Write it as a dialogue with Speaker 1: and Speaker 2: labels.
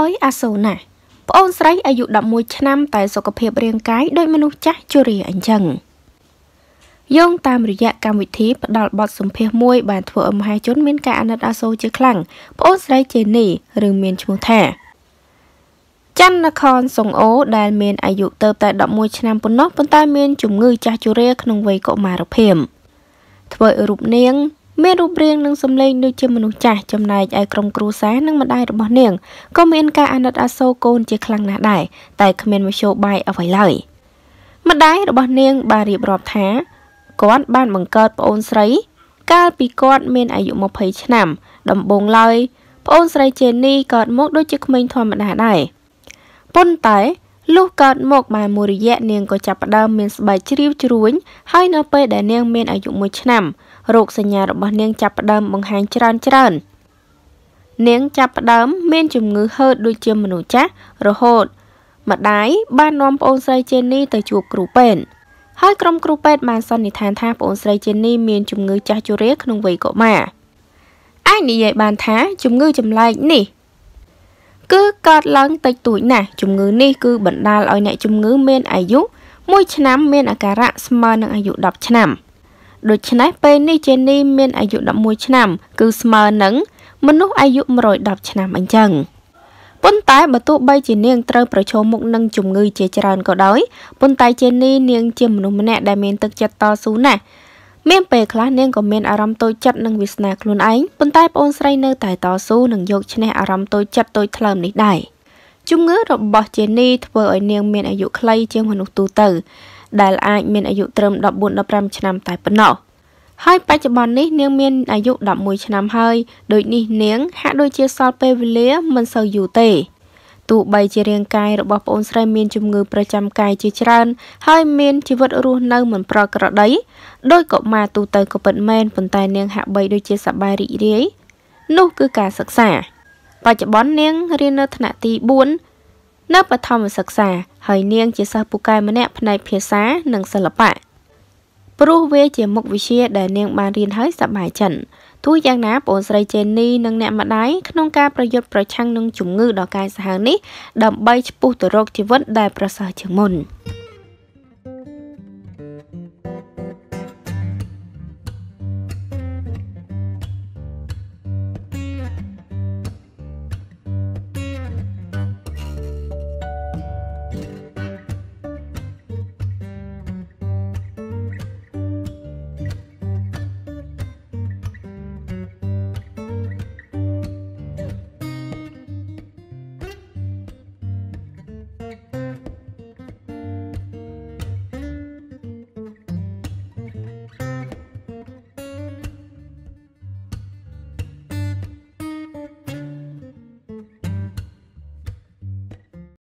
Speaker 1: ឲ្យអាសូរណាស់ប្អូនស្រីអាយុ11ឆ្នាំតែសុខភាពរាងកាយដូចមនុស្សចាស់ជរាអញ្ចឹងយោងតាមរយៈកម្មវិធីផ្ដល់បទសម្ភាសន៍មួយបានធ្វើឲ្យមហាជនមានការអាណិតអាសូរជាខ្លាំងប្អូនស្រីជេនីឬមានឈ្មោះថាច័ន្ទនខនសុងអូដែលមានអាយុទៅតែ11ឆ្នាំប៉ុណ្ណោះប៉ុន្តែមានជំងឺចាស់ជរាក្នុងវ័យកុមារភាពធ្វើឲ្យរូបនាង មានរូបរាងនិងសម្លេងដូចជាមនុស្សចាស់ចំណែកឯក្រុមគ្រួសារនិងម្ដាយរបស់នាងក៏មានការអាណិតអាសូរកូនជាខ្លាំងណាស់ដែរតែគ្មានមធ្យោបាយអ្វីឡើយម្ដាយរបស់នាងបានរៀបរាប់ថាគាត់បានបង្កើតប្អូនស្រី កាលពីគាត់មានអាយុ20ឆ្នាំ ដំបូងឡើយប្អូនស្រីជេនីកើតមកដូចជាក្មេងធម្មតាដែរប៉ុន្តែ លុះកើតមកបានមួយរយៈនាងក៏ចាប់ផ្ដើមមានស្បែកជ្រាវជ្រួញហើយនៅពេលដែលនាងមានអាយុ1ឆ្នាំរោគសញ្ញារបស់នាងចាប់ផ្ដើមបង្ហាញច្រើនច្រើននាងចាប់ផ្ដើមមានជំងឺហឺតដូចជាមនុស្សចាស់រហូតម្ដាយបាននាំប្អូនស្រីជេនីទៅជួបគ្រូពេទ្យហើយក្រុមគ្រូពេទ្យបានសន្និដ្ឋានថាប្អូនស្រីជេនីមានជំងឺចាស់ជរាក្នុងវ័យកុមារអាចនិយាយបានថាជំងឺចម្លែកនេះ គឺកើតឡើងតិចតួចណាស់ជំងឺនេះគឺបណ្ដាលឲ្យអ្នកជំងឺមានអាយុ1ឆ្នាំមានអាការៈស្មើនឹងអាយុ10ឆ្នាំដូច្នេះពេលនេះជេនីមានអាយុ11ឆ្នាំ គឺស្មើនឹងមនុស្សអាយុ110ឆ្នាំអញ្ចឹងប៉ុន្តែបើទោះបីជានាងត្រូវប្រឈមមុខនឹងជំងឺជាច្រើនក៏ដោយប៉ុន្តែជេនីនាងជាមនុស្សម្នាក់ដែលមានទឹកចិត្តតស៊ូណាស់ មានពេលខ្លះនាងក៏មានអារម្មណ៍តូចចិត្តនឹងវាសនាខ្លួនឯងប៉ុន្តែប្អូនស្រីនៅតែតស៊ូនិងយកឈ្នះអារម្មណ៍តូចចិត្តតូចថ្លើមនេះដែរជំងឺរបស់ជេនីធ្វើឲ្យនាងមានអាយុខ្លីជាងមនុស្សទូទៅ ដែលអាចមានអាយុត្រឹម14-15ឆ្នាំតែប៉ុណ្ណោះហើយបច្ចុប្បន្ននេះនាងមានអាយុ11ឆ្នាំហើយដូចនេះនាងហាក់ដូចជាសល់ពេលវេលាមិនសូវយូរទេ ទោះបីជារាងកាយរបស់ប្អូនស្រីមានជំងឺប្រចាំកាយជាច្រើន ហើយមានជីវិតរស់នៅមិនប្រក្រតីដោយកុមារទូទៅក៏ពិតមែនប៉ុន្តែនាងហាក់បីដូចជាសប្បាយរីករាយនោះគឺការសិក្សា បច្ចុប្បន្ននាងរៀននៅថ្នាក់ទី4នៅបឋមសិក្សា ហើយនាងជាសិស្សពូកែម្នាក់ផ្នែកភាសានិងសិល្បៈព្រោះវាជាមុខវិជ្ជាដែលនាងបានរៀនហើយសប្បាយចិត្ត ទោះយ៉ាងណាបងស្រីជេនីនិងអ្នកម្ដាយក្នុងការប្រយុទ្ធប្រឆាំងនឹងជំងឺដ៏កាយសាហាវនេះដើម្បីឆ្ពោះទៅរកជីវិតដែលប្រសើរជាងមុន។